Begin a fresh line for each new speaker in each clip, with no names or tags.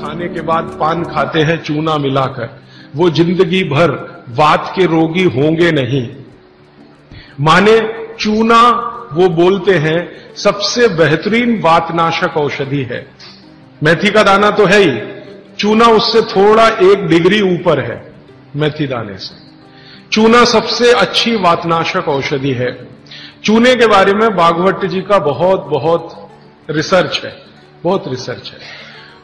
खाने के बाद पान खाते हैं चूना मिलाकर। वो ज़िंदगी भर वात के रोगी होंगे नहीं। माने चूना, वो बोलते हैं, सबसे बेहतरीन वातनाशक औषधि है। मेथी का दाना तो है ही। चूना उससे थोड़ा एक डिग्री ऊपर है, मेथी दाने से। चूना सबसे अच्छी वातनाशक औषधि है। चूने के बारे में बागवट जी का बहुत बहुत रिसर्च है, बहुत रिसर्च है।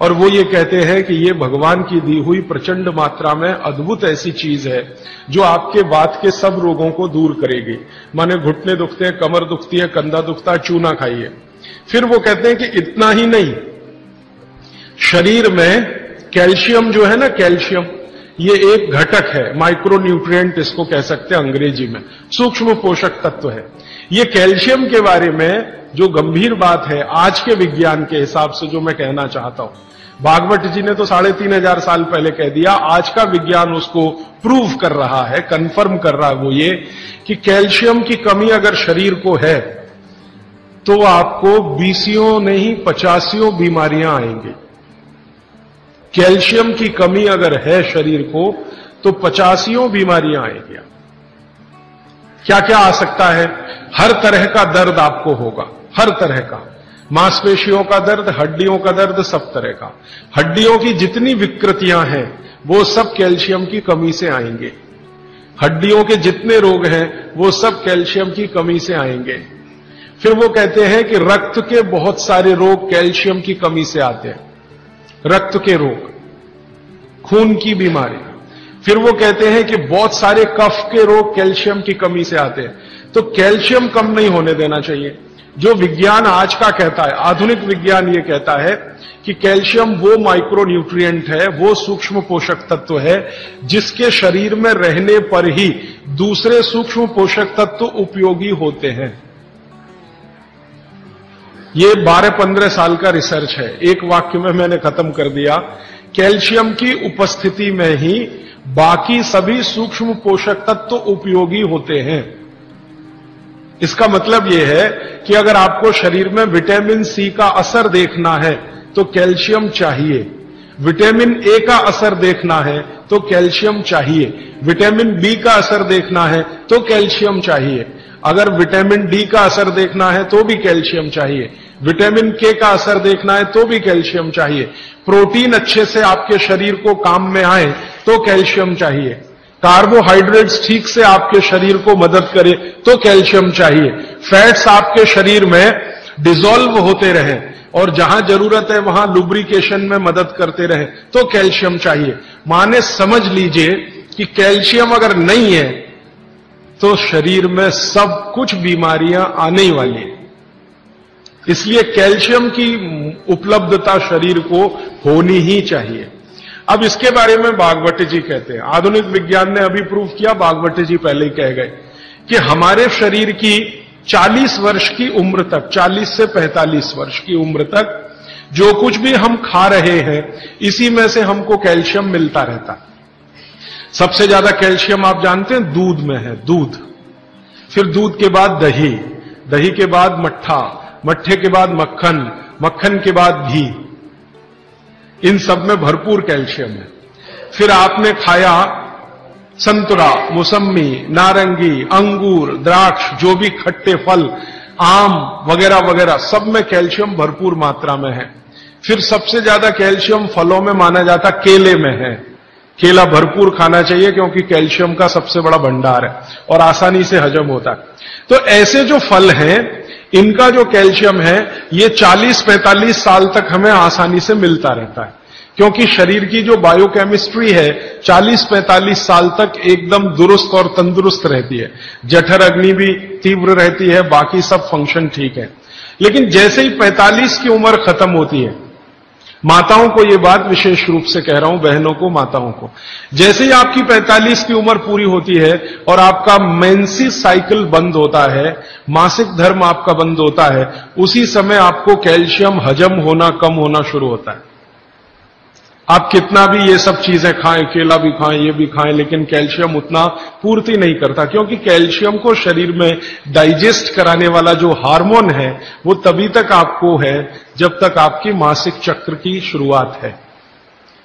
और वो ये कहते हैं कि ये भगवान की दी हुई प्रचंड मात्रा में अद्भुत ऐसी चीज़ है, जो आपके बात के सब रोगों को दूर करेगी। माने घुटने दुखते हैं, कमर दुखती है, कंधा दुखता है, चूना खाइए। फिर वो कहते हैं कि इतना ही नहीं, शरीर में कैल्शियम जो है ना, कैल्शियम, ये एक घटक है माइक्रो न्यूट्रिएंट इसको कह सकते हैं अंग्रेज़ी में। सूक्ष्म पोषक तत्व है। ये कैल्शियम के बारे में जो गंभीर बात है, आज के विज्ञान के हिसाब से जो मैं कहना चाहता हूँ। भागवत जी ने तो साढ़े तीन हज़ार साल पहले कह दिया, आज का विज्ञान उसको प्रूव कर रहा है कंफर्म कर रहा है वो ये, कि कैल्शियम की कमी अगर शरीर को है तो आपको बीसियों नहीं, पचासियों बीमारियाँ आएँगी। कैल्शियम की कमी अगर है शरीर को तो पचासियों बीमारियाँ आएँगी। क्या क्या आ सकता है? हर तरह का दर्द आपको होगा, हर तरह का। मांसपेशियों का दर्द, हड्डियों का दर्द, सब तरह का। हड्डियों की जितनी विकृतियाँ हैं, वो सब कैल्शियम की कमी से आएँगे। हड्डियों के जितने रोग हैं, वो सब कैल्शियम की कमी से आएँगे। फिर वो कहते हैं कि रक्त के बहुत सारे रोग कैल्शियम की कमी से आते हैं। रक्त के रोग, खून की बीमारी। फिर वो कहते हैं कि बहुत सारे कफ के रोग कैल्शियम की कमी से आते हैं। तो कैल्शियम कम नहीं होने देना चाहिए। जो विज्ञान आज का कहता है, आधुनिक विज्ञान ये कहता है कि कैल्शियम वो माइक्रो न्यूट्रिएंट है, वो सूक्ष्म पोषक तत्व है, जिसके शरीर में रहने पर ही दूसरे सूक्ष्म पोषक तत्व उपयोगी होते हैं। ये 12-15 साल का रिसर्च है। एक वाक्य में मैंने खत्म कर दिया। कैल्शियम की उपस्थिति में ही बाकी सभी सूक्ष्म पोषक तत्व उपयोगी होते हैं। इसका मतलब यह है कि अगर आपको शरीर में विटामिन सी का असर देखना है तो कैल्शियम चाहिए। विटामिन ए का असर देखना है तो कैल्शियम चाहिए। विटामिन बी का असर देखना है तो कैल्शियम चाहिए। अगर विटामिन डी का असर देखना है तो भी कैल्शियम चाहिए। विटामिन के का असर देखना है तो भी कैल्शियम चाहिए। प्रोटीन अच्छे से आपके शरीर को काम में आए तो कैल्शियम चाहिए। कार्बोहाइड्रेट्स ठीक से आपके शरीर को मदद करे तो कैल्शियम चाहिए। फैट्स आपके शरीर में डिजोल्व होते रहे और जहाँ ज़रूरत है वहाँ लुब्रिकेशन में मदद करते रहे तो कैल्शियम चाहिए। माने समझ लीजिए कि कैल्शियम अगर नहीं है तो शरीर में सब कुछ बीमारियाँ आने वाली है। इसलिए कैल्शियम की उपलब्धता शरीर को होनी ही चाहिए। अब इसके बारे में बागवती जी कहते हैं। आधुनिक विज्ञान ने अभी प्रूव किया बागवट जी पहले ही कह गए कि हमारे शरीर की 40 वर्ष की उम्र तक 40 से 45 वर्ष की उम्र तक जो कुछ भी हम खा रहे हैं, इसी में से हमको कैल्शियम मिलता रहता। सबसे ज़्यादा कैल्शियम आप जानते हैं, दूध में है, दूध। फिर दूध के बाद दही। दही के बाद मट्ठा, मट्ठे के बाद मक्खन मक्खन के बाद घी। इन सब में भरपूर कैल्शियम है। फिर आपने खाया संतरा मौसमी नारंगी, अंगूर, द्राक्ष, जो भी खट्टे फल, आम वगैरह वगैरह, सब में कैल्शियम भरपूर मात्रा में है। फिर सबसे ज़्यादा कैल्शियम फलों में माना जाता केले में है। केला भरपूर खाना चाहिए क्योंकि कैल्शियम का सबसे बड़ा भंडार है और आसानी से हजम होता है। तो ऐसे जो फल हैं इनका जो कैल्शियम है, ये 40-45 साल तक हमें आसानी से मिलता रहता है। क्योंकि शरीर की जो बायोकेमिस्ट्री है 40-45 साल तक एकदम दुरुस्त और तंदुरुस्त रहती है। जठर अग्नि भी तीव्र रहती है, बाकी सब फ़ंक्शन ठीक है। लेकिन जैसे ही 45 की उम्र खत्म होती है माताओं को यह बात विशेष रूप से कह रहा हूँ, बहनों को, माताओं को। जैसे ही आपकी 45 की उम्र पूरी होती है और आपका मेंसी साइकिल बंद होता है, मासिक धर्म आपका बंद होता है, उसी समय आपको कैल्शियम हजम होना, कम होना शुरू होता है। आप कितना भी ये सब चीज़ें खाएँ, केला भी खाएँ, ये भी खाएँ, लेकिन कैल्शियम उतना पूर्ति नहीं करता, क्योंकि कैल्शियम को शरीर में डाइजेस्ट कराने वाला जो हार्मोन है, वो तभी तक आपको है जब तक आपकी मासिक चक्र की शुरुआत है।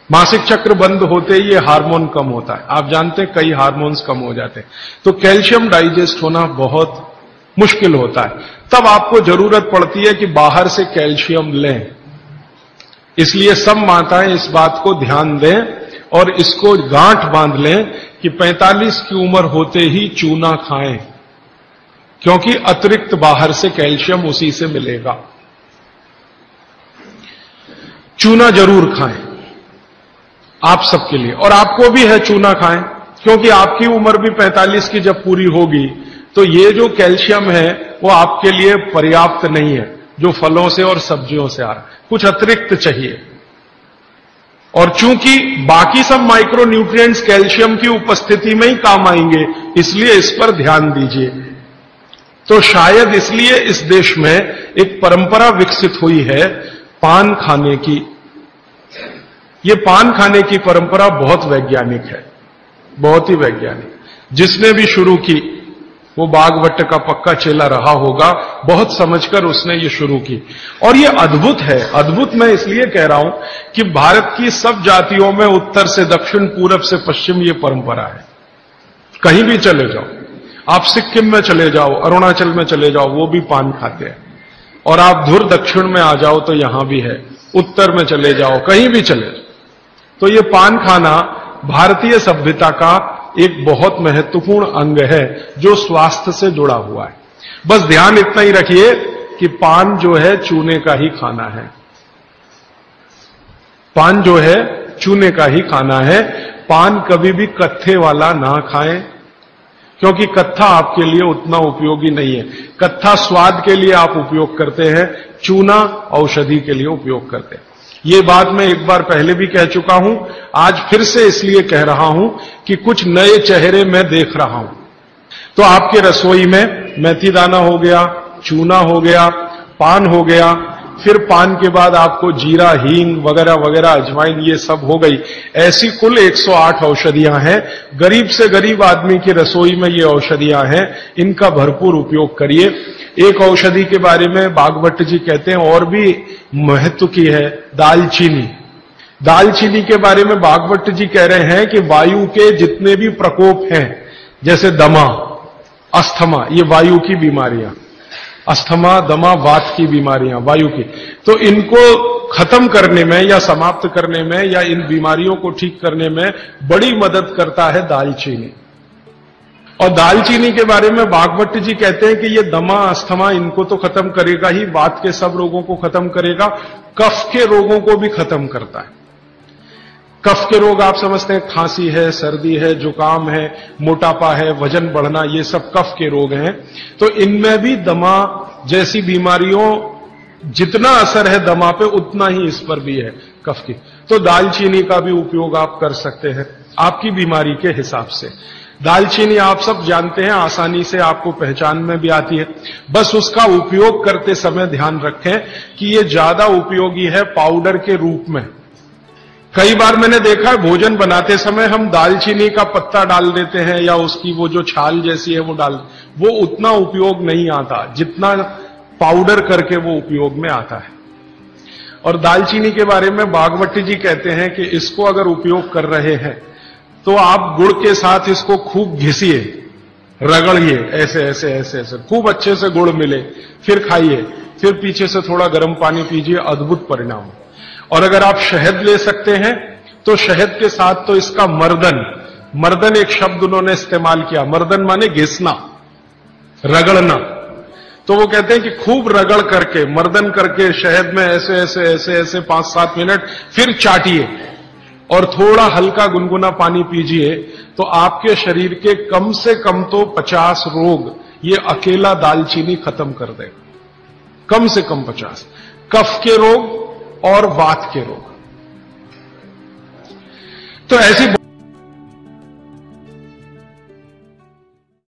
मासिक चक्र बंद होते ही ये हार्मोन कम होता है। आप जानते हैं कई हार्मोन्स कम हो जाते हैं। तो कैल्शियम डाइजेस्ट होना बहुत मुश्किल होता है। तब आपको ज़रूरत पड़ती है कि बाहर से कैल्शियम लें। इसलिए सब माताएँ इस बात को ध्यान दें और इसको गांठ बाँध लें कि 45 की उम्र होते ही चूना खाएँ, क्योंकि अतिरिक्त बाहर से कैल्शियम उसी से मिलेगा। चूना ज़रूर खाएँ, आप सबके लिए। और आपको भी है चूना खाएँ, क्योंकि आपकी उम्र भी 45 की जब पूरी होगी तो ये जो कैल्शियम है, वो आपके लिए पर्याप्त नहीं है। जो फलों से और सब्जियों से आ रहा है। कुछ अतिरिक्त चाहिए। और चूँकि बाकी सब माइक्रो न्यूट्रिएंट्स कैल्शियम की उपस्थिति में ही काम आएँगे, इसलिए इस पर ध्यान दीजिए। तो शायद इसलिए इस देश में एक परंपरा विकसित हुई है पान खाने की। ये पान खाने की परंपरा बहुत वैज्ञानिक है, बहुत ही वैज्ञानिक। जिसने भी शुरू की वो बागवट का पक्का चेला रहा होगा। बहुत समझकर उसने ये शुरू की। और ये अद्भुत है। अद्भुत मैं इसलिए कह रहा हूँ कि भारत की सब जातियों में उत्तर से दक्षिण, पूरब से पश्चिम ये परंपरा है। कहीं भी चले जाओ। आप सिक्किम में चले जाओ, अरुणाचल में चले जाओ, वो भी पान खाते हैं। और आप धुर दक्षिण में आ जाओ तो यहाँ भी है। उत्तर में चले जाओ, कहीं भी चले जाओ। तो ये पान खाना भारतीय सभ्यता का एक बहुत महत्वपूर्ण अंग है, जो स्वास्थ्य से जुड़ा हुआ है। बस ध्यान इतना ही रखिए कि पान जो है, चूने का ही खाना है। पान जो है, चूने का ही खाना है। पान कभी भी कत्थे वाला ना खाएँ, क्योंकि कत्था आपके लिए उतना उपयोगी नहीं है। कत्था स्वाद के लिए आप उपयोग करते हैं, चूना औषधि के लिए उपयोग करते हैं। ये बात मैं एक बार पहले भी कह चुका हूँ। आज फिर से इसलिए कह रहा हूँ कि कुछ नए चेहरे मैं देख रहा हूँ। तो आपके रसोई में मेथी दाना हो गया, चूना हो गया, पान हो गया, फिर पान के बाद आपको जीरा, हींग वगैरह वगैरह, अजवाइन, ये सब हो गई। ऐसी कुल 108 औषधियाँ हैं। गरीब से गरीब आदमी की रसोई में ये औषधियाँ हैं। इनका भरपूर उपयोग करिए। एक औषधि के बारे में बागवट जी कहते हैं, और भी महत्व की है, दालचीनी। दालचीनी के बारे में बागवट जी कह रहे हैं कि वायु के जितने भी प्रकोप हैं, जैसे दमा, अस्थमा, ये वायु की बीमारियाँ, अस्थमा, दमा, वात की बीमारियाँ, वायु की। तो इनको खत्म करने में या समाप्त करने में या इन बीमारियों को ठीक करने में बड़ी मदद करता है दालचीनी। और दालचीनी के बारे में बागवट जी कहते हैं कि ये दमा, अस्थमा, इनको तो खत्म करेगा ही बात के सब रोगों को खत्म करेगा, कफ के रोगों को भी खत्म करता है। कफ के रोग आप समझते हैं, खांसी है, सर्दी है, जुकाम है, मोटापा है, वज़न बढ़ना, ये सब कफ के रोग हैं। तो इनमें भी दमा जैसी बीमारियों, जितना असर है दमा पे, उतना ही इस पर भी है कफ की। तो दालचीनी का भी उपयोग आप कर सकते हैं, आपकी बीमारी के हिसाब से। दालचीनी आप सब जानते हैं, आसानी से आपको पहचान में भी आती है। बस उसका उपयोग करते समय ध्यान रखें कि ये ज़्यादा उपयोगी है पाउडर के रूप में। कई बार मैंने देखा है, भोजन बनाते समय हम दालचीनी का पत्ता डाल देते हैं या उसकी वो जो छाल जैसी है वो डाल, वो उतना उपयोग नहीं आता, जितना पाउडर करके वो उपयोग में आता है। और दालचीनी के बारे में बागवती जी कहते हैं कि इसको अगर उपयोग कर रहे हैं तो आप गुड़ के साथ इसको खूब घिसिए, रगड़िए, ऐसे ऐसे ऐसे ऐसे। खूब अच्छे से गुड़ मिले, फिर खाइए, फिर पीछे से थोड़ा गर्म पानी पीजिए, अद्भुत परिणाम। और अगर आप शहद ले सकते हैं तो शहद के साथ तो इसका मर्दन मर्दन एक शब्द उन्होंने इस्तेमाल किया। मर्दन माने घिसना, रगड़ना। तो वो कहते हैं कि खूब रगड़ करके, मर्दन करके शहद में ऐसे ऐसे ऐसे ऐसे पाँच सात मिनट, फिर चाटिए। और थोड़ा हल्का गुनगुना पानी पीजिए तो आपके शरीर के कम से कम तो 50 रोग ये अकेला दालचीनी खत्म कर दे। कम से कम 50 कफ के रोग और वात के रोग। तो ऐसी